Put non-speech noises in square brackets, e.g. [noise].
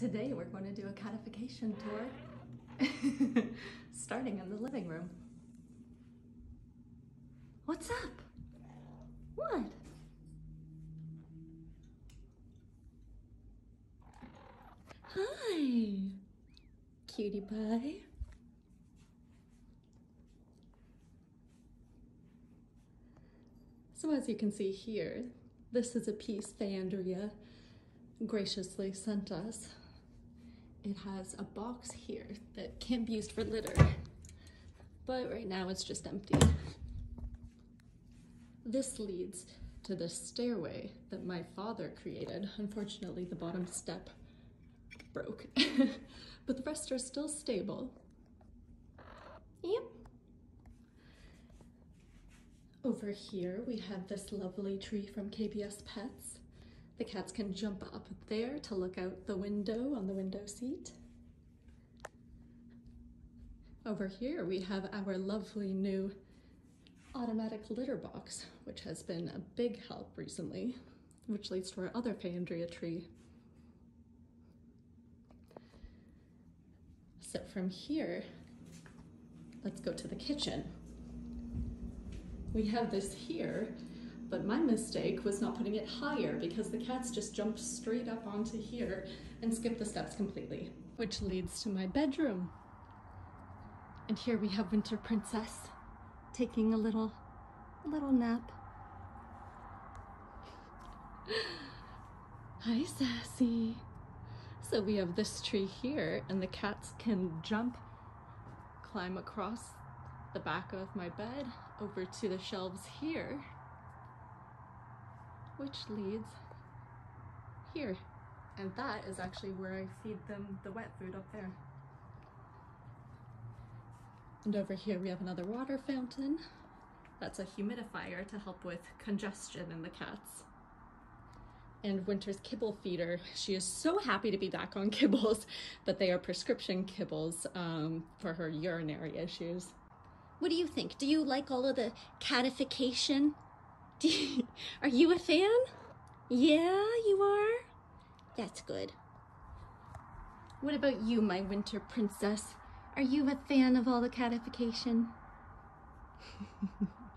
Today we're going to do a catification tour, [laughs] starting in the living room. What's up? What? Hi, cutie pie. So as you can see here, this is a piece Andrea graciously sent us. It has a box here that can't be used for litter, but right now it's just empty. This leads to the stairway that my father created. Unfortunately, the bottom step broke, [laughs] but the rest are still stable. Yep. Over here, we have this lovely tree from KBS Pets. The cats can jump up there to look out the window on the window seat. Over here, we have our lovely new automatic litter box, which has been a big help recently, which leads to our other Feandrea tree. So from here, let's go to the kitchen. We have this here, but my mistake was not putting it higher because the cats just jump straight up onto here and skip the steps completely, which leads to my bedroom. And here we have Winter Princess taking a little, a little nap. [laughs] Hi, Sassy. So we have this tree here and the cats can jump, climb across the back of my bed over to the shelves here, which leads here. And that is actually where I feed them the wet food up there. And over here we have another water fountain. That's a humidifier to help with congestion in the cats. And Winter's kibble feeder. She is so happy to be back on kibbles, but they are prescription kibbles um, for her urinary issues. What do you think? Do you like all of the catification? You, [laughs] are you a fan? Yeah, you are? That's good. What about you, my winter princess? Are you a fan of all the catification? [laughs]